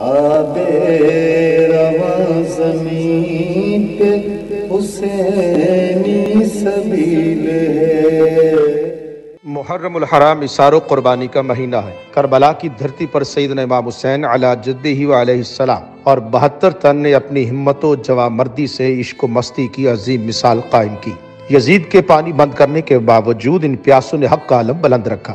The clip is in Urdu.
آب رواں زمین پہ حسینی سبیل ہے۔ محرم الحرام اشار و قربانی کا مہینہ ہے۔ کربلا کی دھرتی پر سیدنا امام حسین علی جدی و علیہ السلام اور بہتر تن نے اپنی ہمت و جوان مردی سے عشق و مستی کی عظیم مثال قائم کی۔ یزید کے پانی بند کرنے کے باوجود ان پیاسوں نے حق کا علم بلند رکھا۔